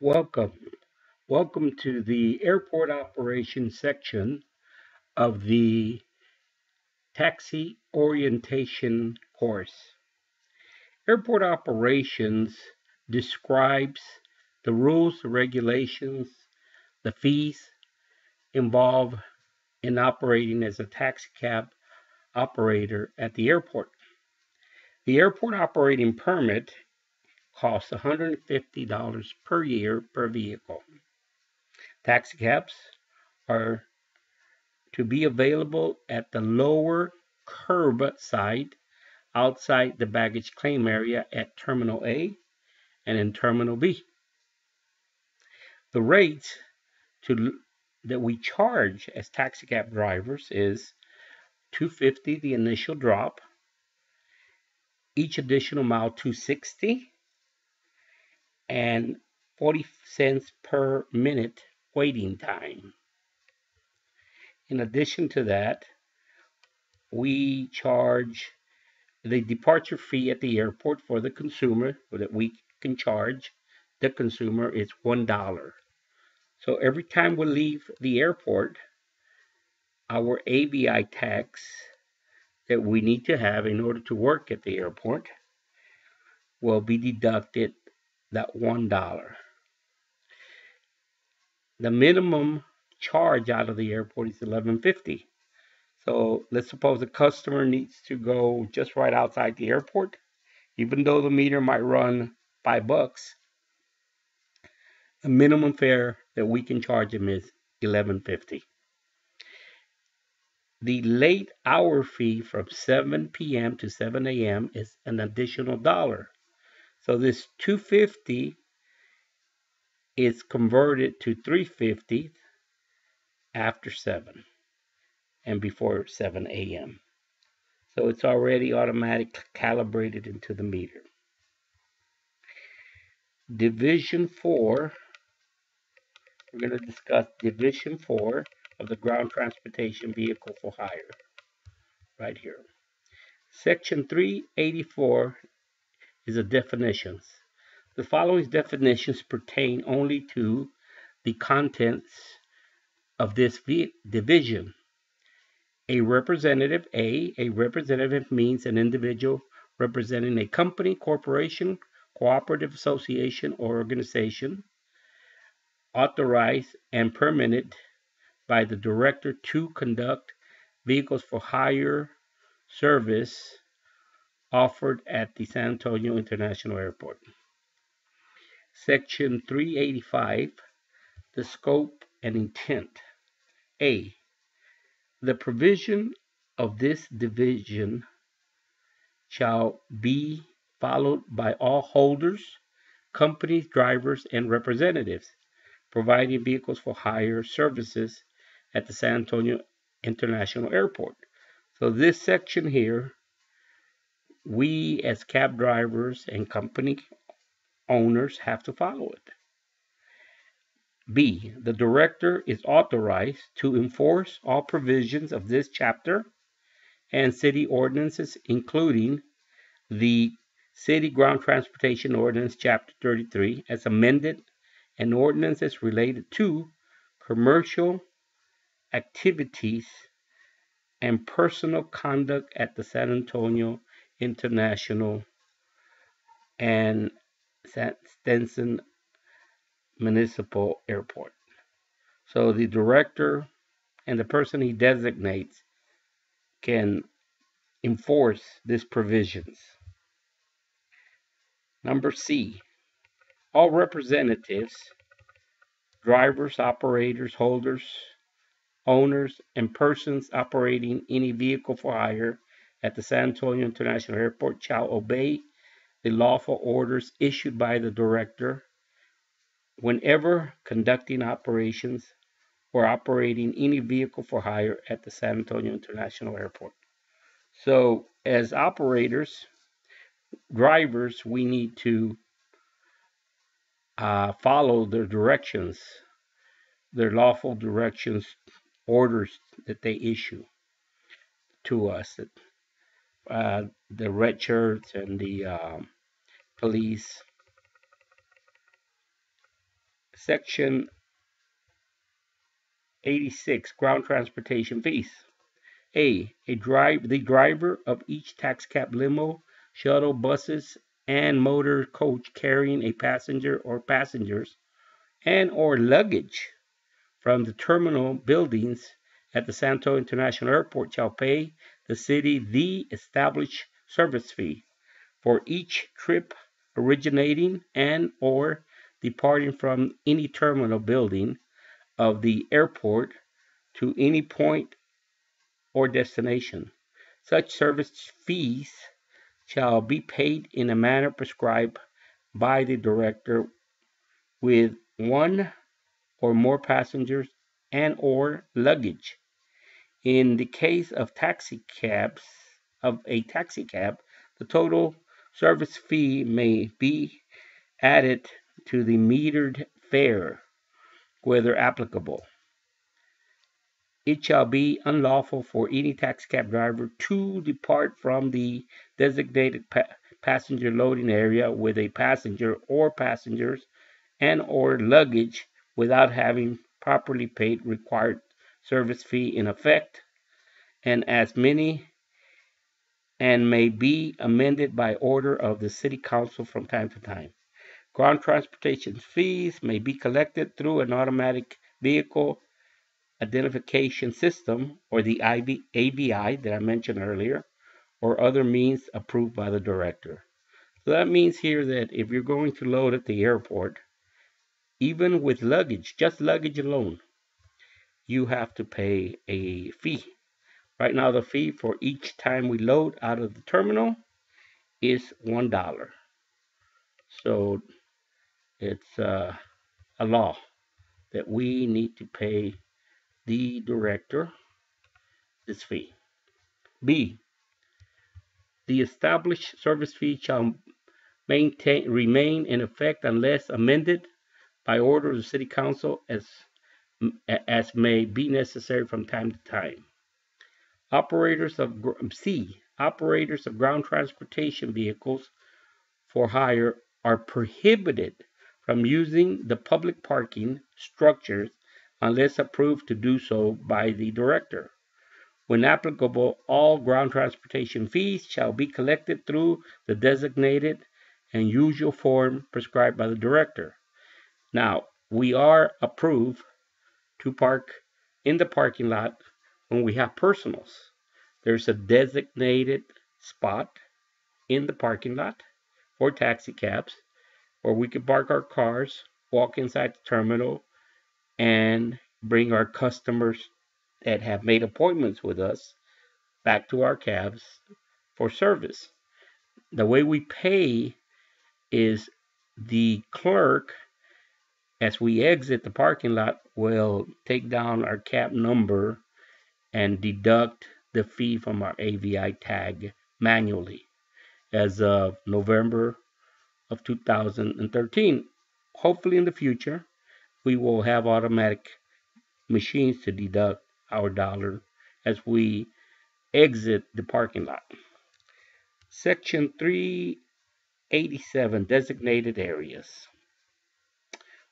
Welcome. Welcome to the airport operations section of the taxi orientation course. Airport operations describes the rules, the regulations, the fees involved in operating as a taxi cab operator at the airport. The airport operating permit costs $150 per year per vehicle. Taxicabs are to be available at the lower curb side outside the baggage claim area at Terminal A and in Terminal B. The rates to that we charge as taxicab drivers is 250 the initial drop, each additional mile 260 and 40 cents per minute waiting time. In addition to that, we charge the departure fee at the airport for the consumer that we can charge the consumer is one dollar. So every time we leave the airport, our AVI tag that we need to have in order to work at the airport will be deducted that one dollar. The minimum charge out of the airport is eleven fifty. So let's suppose a customer needs to go just right outside the airport, even though the meter might run five bucks. The minimum fare that we can charge them is eleven fifty. The late hour fee from 7 p.m. to 7 a.m. is an additional dollar. So this 250 is converted to 350 after 7 and before 7 a.m. So it's already automatically calibrated into the meter. Division 4, we're going to discuss Division 4 of the Ground Transportation Vehicle for Hire right here. Section 384 is the definitions. The following definitions pertain only to the contents of this division. A representative, A, a representative means an individual representing a company, corporation, cooperative association, or organization authorized and permitted by the director to conduct vehicles for hire service offered at the San Antonio International Airport. Section 385, the scope and intent. A. The provision of this division shall be followed by all holders, companies, drivers, and representatives providing vehicles for hire services at the San Antonio International Airport. So this section here, we as cab drivers and company owners have to follow it. B. The director is authorized to enforce all provisions of this chapter and city ordinances, including the City Ground Transportation Ordinance, Chapter 33, as amended, and ordinances related to commercial activities and personal conduct at the San Antonio International and Stinson Municipal Airport. So the director and the person he designates can enforce these provisions. Number C, all representatives, drivers, operators, holders, owners, and persons operating any vehicle for hire at the San Antonio International Airport shall obey the lawful orders issued by the director whenever conducting operations or operating any vehicle for hire at the San Antonio International Airport. So, as operators, drivers, we need to uh, follow their directions, their lawful directions, orders that they issue to us. Uh, the red shirts and the um, police Section 86 Ground Transportation Fees. A. A drive the driver of each tax cab limo, shuttle buses, and motor coach carrying a passenger or passengers and or luggage from the terminal buildings at the Santo International Airport shall pay the city the established service fee for each trip originating and or departing from any terminal building of the airport to any point or destination. Such service fees shall be paid in a manner prescribed by the director with one or more passengers and or luggage. In the case of taxi cabs of a taxi cab, the total service fee may be added to the metered fare, whether applicable. It shall be unlawful for any taxi cab driver to depart from the designated pa passenger loading area with a passenger or passengers and or luggage without having properly paid required service fee in effect and as many and may be amended by order of the city council from time to time. Ground transportation fees may be collected through an automatic vehicle identification system or the AVI that I mentioned earlier or other means approved by the director. So that means here that if you're going to load at the airport, even with luggage, just luggage alone, you have to pay a fee. Right now, the fee for each time we load out of the terminal is one dollar. So it's uh, a law that we need to pay the director this fee. B. The established service fee shall maintain remain in effect unless amended by order of the City Council as, as may be necessary from time to time. Operators of um, C. Operators of ground transportation vehicles for hire are prohibited from using the public parking structures unless approved to do so by the director. When applicable, all ground transportation fees shall be collected through the designated and usual form prescribed by the director. Now, we are approved to park in the parking lot when we have personals. There's a designated spot in the parking lot for taxi cabs where we can park our cars, walk inside the terminal, and bring our customers that have made appointments with us back to our cabs for service. The way we pay is the clerk as we exit the parking lot, we'll take down our cap number and deduct the fee from our AVI tag manually as of November of 2013. Hopefully in the future, we will have automatic machines to deduct our dollar as we exit the parking lot. Section 387 Designated Areas.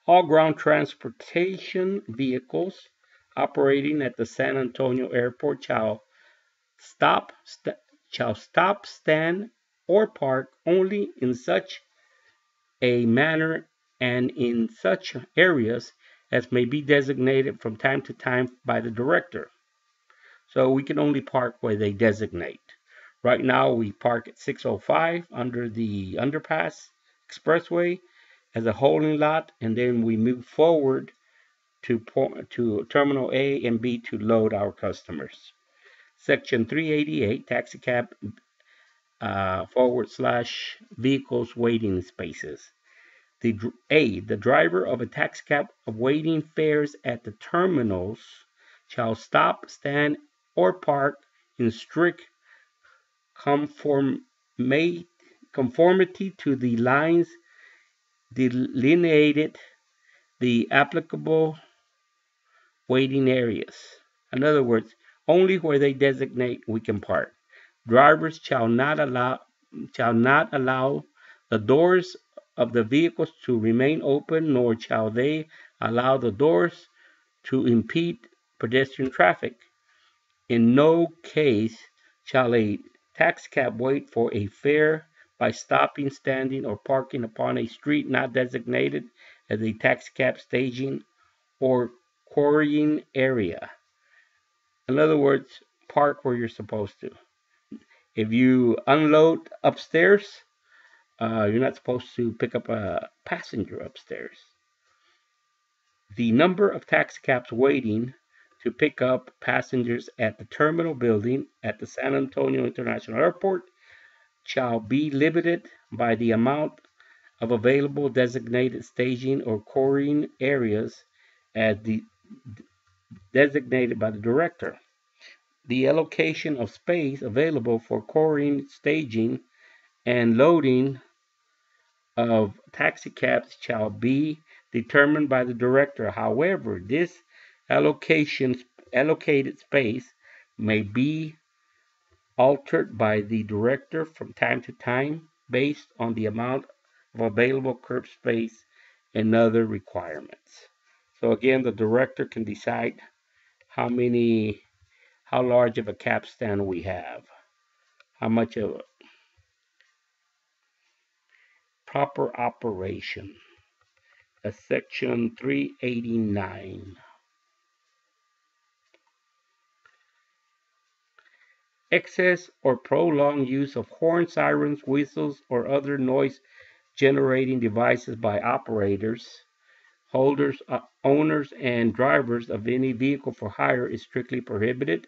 All ground transportation vehicles operating at the San Antonio Airport shall stop, st shall stop, stand, or park only in such a manner and in such areas as may be designated from time to time by the director. So we can only park where they designate. Right now we park at 605 under the underpass expressway as a holding lot, and then we move forward to, to Terminal A and B to load our customers. Section 388, taxi cab uh, forward slash vehicles waiting spaces. The A, the driver of a taxi cab awaiting fares at the terminals shall stop, stand, or park in strict conform, conformity to the lines delineated the applicable waiting areas. In other words, only where they designate we can park. Drivers shall not allow shall not allow the doors of the vehicles to remain open, nor shall they allow the doors to impede pedestrian traffic. In no case shall a taxicab wait for a fare by stopping, standing, or parking upon a street not designated as a taxicab staging or quarrying area. In other words, park where you're supposed to. If you unload upstairs, uh, you're not supposed to pick up a passenger upstairs. The number of taxicabs waiting to pick up passengers at the terminal building at the San Antonio International Airport shall be limited by the amount of available designated staging or quarrying areas as the, designated by the director. The allocation of space available for quarrying, staging, and loading of taxicabs shall be determined by the director. However, this allocation allocated space may be altered by the director from time to time based on the amount of available curb space and other requirements. So again, the director can decide how many, how large of a cap stand we have, how much of a proper operation. That's section 389. Excess or prolonged use of horn sirens, whistles, or other noise generating devices by operators, holders, uh, owners, and drivers of any vehicle for hire is strictly prohibited,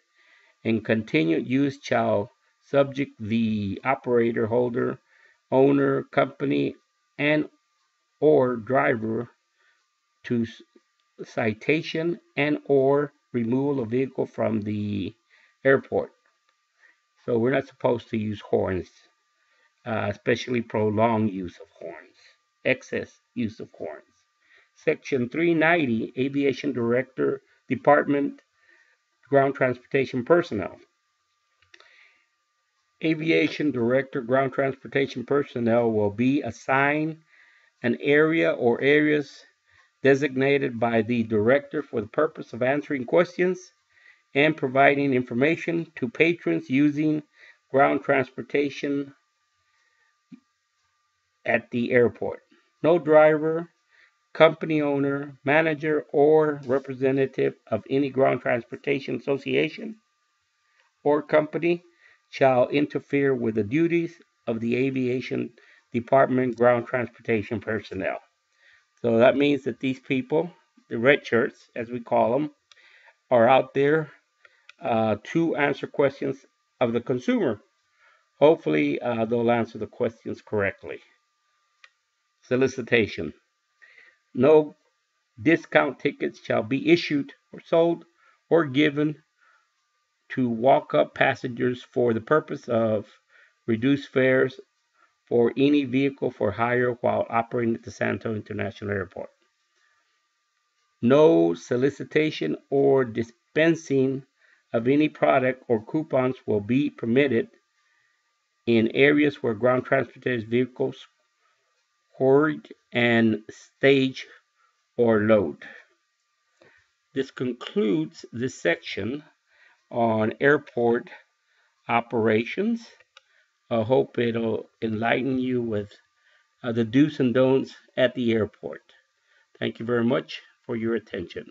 and continued use shall subject the operator, holder, owner, company, and or driver to citation and or removal of vehicle from the airport. So we're not supposed to use horns, uh, especially prolonged use of horns, excess use of horns. Section 390, Aviation Director, Department, Ground Transportation Personnel. Aviation Director, Ground Transportation Personnel will be assigned an area or areas designated by the Director for the purpose of answering questions and providing information to patrons using ground transportation at the airport. No driver, company owner, manager, or representative of any ground transportation association or company shall interfere with the duties of the aviation department ground transportation personnel. So that means that these people, the red shirts, as we call them, are out there uh, to answer questions of the consumer. Hopefully, uh, they'll answer the questions correctly. Solicitation. No discount tickets shall be issued or sold or given to walk up passengers for the purpose of reduced fares for any vehicle for hire while operating at the San Antonio International Airport. No solicitation or dispensing of any product or coupons will be permitted in areas where ground transportation vehicles hoard and stage or load. This concludes this section on airport operations. I hope it'll enlighten you with uh, the do's and don'ts at the airport. Thank you very much for your attention.